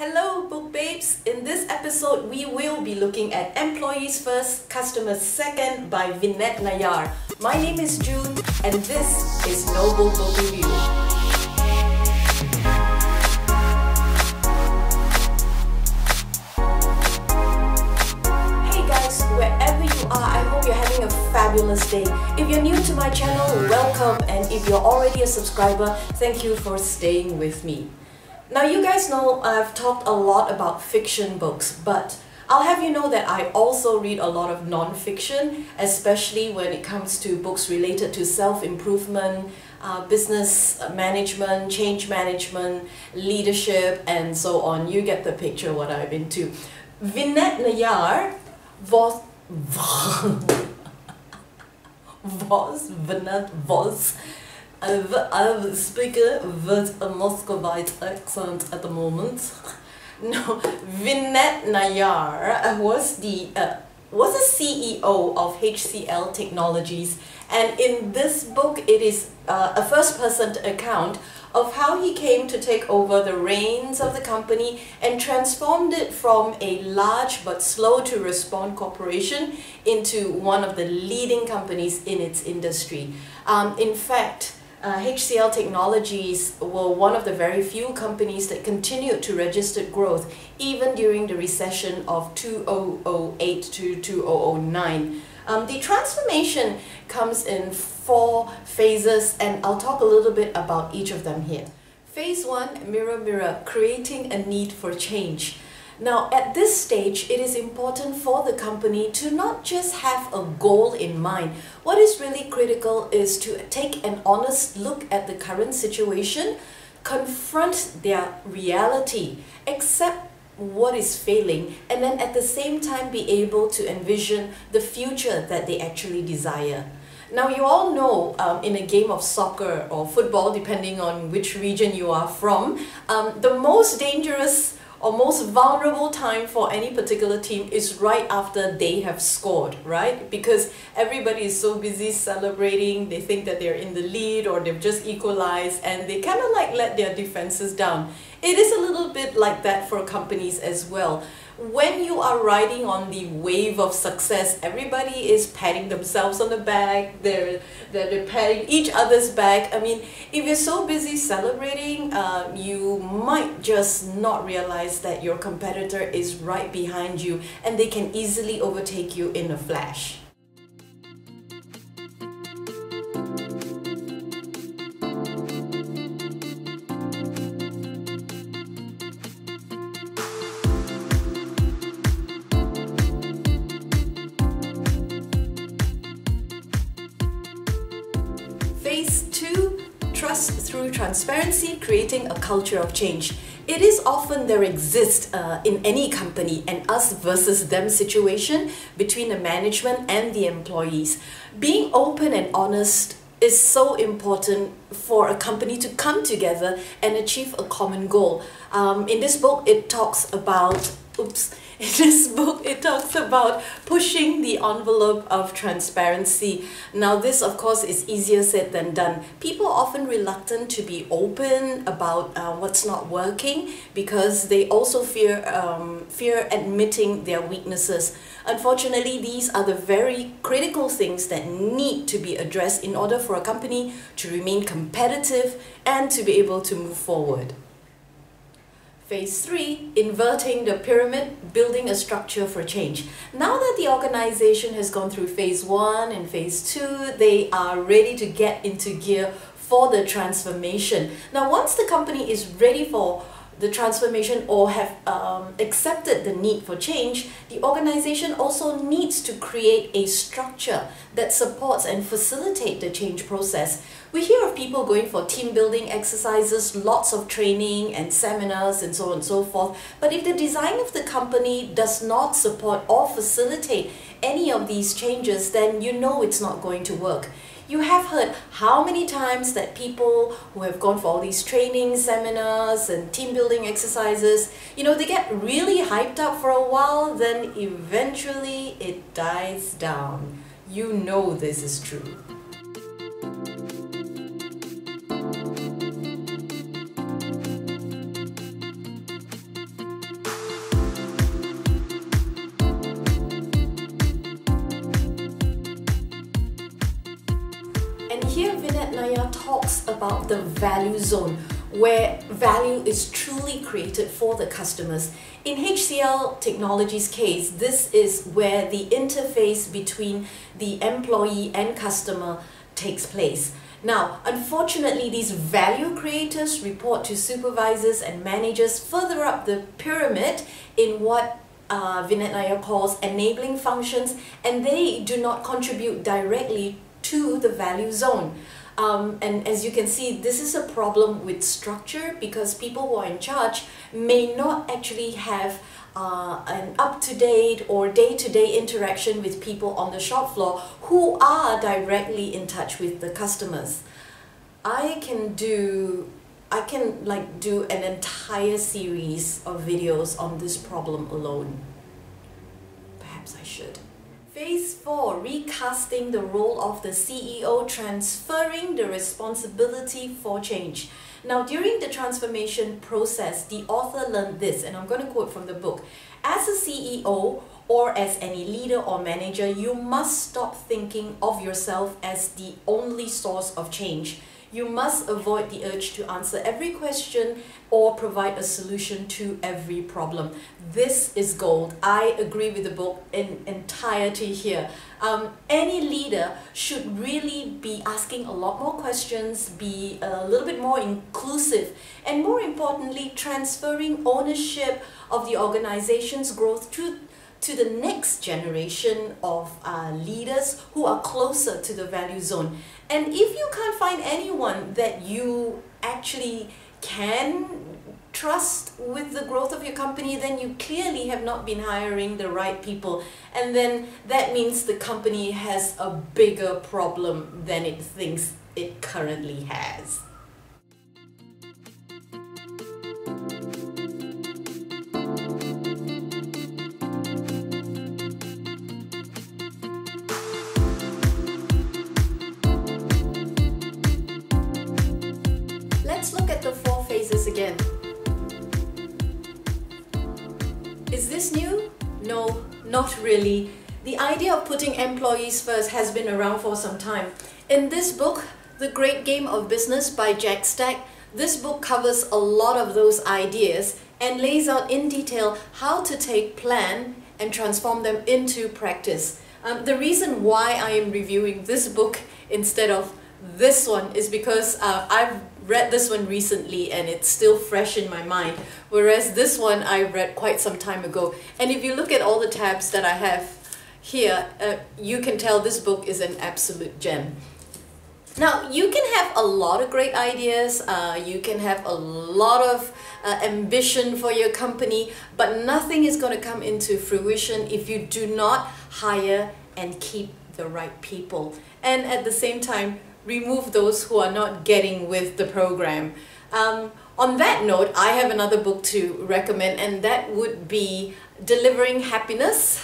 Hello, book babes! In this episode, we will be looking at Employees First, Customers Second by Vineet Nayar. My name is June, and this is No Bull Book Review. Hey guys, wherever you are, I hope you're having a fabulous day. If you're new to my channel, welcome, and if you're already a subscriber, thank you for staying with me. Now you guys know I've talked a lot about fiction books, but I'll have you know that I also read a lot of non-fiction, especially when it comes to books related to self-improvement, uh, business management, change management, leadership, and so on. You get the picture what I'm into. Vineet Nayar was was Vineet was I speak with a Muscovite accent at the moment. No, Vineet Nayar was the uh, was the CEO of HCL Technologies, and in this book, it is uh, a first-person account of how he came to take over the reins of the company and transformed it from a large but slow to respond corporation into one of the leading companies in its industry. Um, in fact, uh, HCL Technologies were one of the very few companies that continued to register growth even during the recession of 2008 to 2009. Um, the transformation comes in four phases and I'll talk a little bit about each of them here. Phase 1, Mirror Mirror, creating a need for change. Now, at this stage, it is important for the company to not just have a goal in mind. What is really critical is to take an honest look at the current situation, confront their reality, accept what is failing, and then at the same time be able to envision the future that they actually desire. Now, you all know um, in a game of soccer or football, depending on which region you are from, um, the most dangerous or most vulnerable time for any particular team is right after they have scored, right? Because everybody is so busy celebrating, they think that they're in the lead or they've just equalized and they kind of like let their defenses down. It is a little bit like that for companies as well when you are riding on the wave of success, everybody is patting themselves on the back, they're, they're, patting each other's back. I mean, if you're so busy celebrating, um, you might just not realize that your competitor is right behind you and they can easily overtake you in a flash. Phase 2 Trust through transparency, creating a culture of change. It is often there exists uh, in any company an us versus them situation between the management and the employees. Being open and honest is so important for a company to come together and achieve a common goal. Um, in this book, it talks about, oops, in this book, it talks about pushing the envelope of transparency. Now, this, of course, is easier said than done. People are often reluctant to be open about uh, what's not working because they also fear, um, fear admitting their weaknesses. Unfortunately, these are the very critical things that need to be addressed in order for a company to remain competitive and to be able to move forward. Phase 3, inverting the pyramid, building a structure for change. Now that the organization has gone through phase 1 and phase 2, they are ready to get into gear for the transformation. Now once the company is ready for the transformation or have um, accepted the need for change, the organization also needs to create a structure that supports and facilitates the change process. We hear of people going for team building exercises, lots of training and seminars and so on and so forth. But if the design of the company does not support or facilitate any of these changes, then you know it's not going to work. You have heard how many times that people who have gone for all these training seminars and team building exercises, you know, they get really hyped up for a while, then eventually it dies down. You know this is true. Vinay Nayar talks about the value zone where value is truly created for the customers. In HCL Technologies case, this is where the interface between the employee and customer takes place. Now, unfortunately, these value creators report to supervisors and managers further up the pyramid in what uh, Vinay Nayar calls enabling functions, and they do not contribute directly to the value zone. Um, and as you can see, this is a problem with structure because people who are in charge may not actually have uh, an up-to-date or day-to-day -day interaction with people on the shop floor who are directly in touch with the customers. I can do I can like do an entire series of videos on this problem alone. Perhaps I should. Phase 4 Recasting the role of the CEO, transferring the responsibility for change. Now, during the transformation process, the author learned this, and I'm going to quote from the book As a CEO, or as any leader or manager, you must stop thinking of yourself as the only source of change you must avoid the urge to answer every question or provide a solution to every problem. This is gold. I agree with the book in entirety here. Um, any leader should really be asking a lot more questions, be a little bit more inclusive, and more importantly, transferring ownership of the organization's growth to to the next generation of uh, leaders who are closer to the value zone. And if you can't find anyone that you actually can trust with the growth of your company, then you clearly have not been hiring the right people. And then that means the company has a bigger problem than it thinks it currently has. Is this new? No, not really. The idea of putting employees first has been around for some time. In this book, The Great Game of Business by Jack Stack, this book covers a lot of those ideas and lays out in detail how to take plan and transform them into practice. Um, the reason why I am reviewing this book instead of this one is because uh, I've read this one recently and it's still fresh in my mind whereas this one I read quite some time ago. And if you look at all the tabs that I have here uh, you can tell this book is an absolute gem. Now you can have a lot of great ideas uh, you can have a lot of uh, ambition for your company but nothing is going to come into fruition if you do not hire and keep the right people. And at the same time remove those who are not getting with the program. Um, on that note, I have another book to recommend, and that would be Delivering Happiness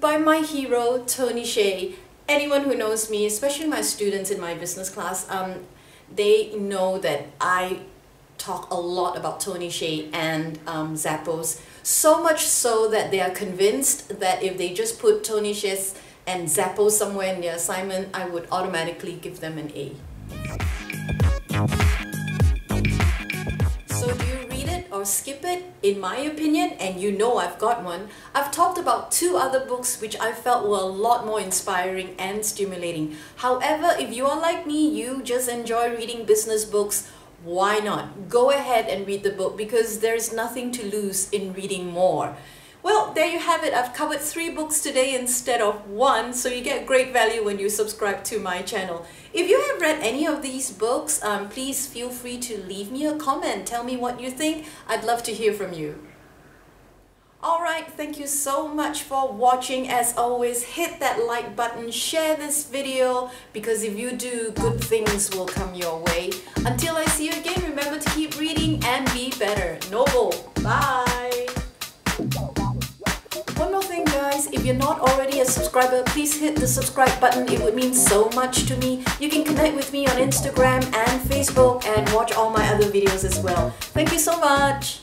by my hero, Tony Hsieh. Anyone who knows me, especially my students in my business class, um, they know that I talk a lot about Tony Hsieh and um, Zappos. So much so that they are convinced that if they just put Tony Hsieh's and Zappos somewhere in their assignment, I would automatically give them an A. So do you read it or skip it? In my opinion, and you know I've got one, I've talked about two other books which I felt were a lot more inspiring and stimulating. However, if you are like me, you just enjoy reading business books, why not? Go ahead and read the book because there's nothing to lose in reading more. Well, there you have it. I've covered three books today instead of one, so you get great value when you subscribe to my channel. If you have read any of these books, um, please feel free to leave me a comment. Tell me what you think. I'd love to hear from you. Alright, thank you so much for watching. As always, hit that like button, share this video, because if you do, good things will come your way. Until I see you again, remember to keep reading and be better. No Bull. Subscriber, please hit the subscribe button. It would mean so much to me. You can connect with me on Instagram and Facebook and watch all my other videos as well. Thank you so much.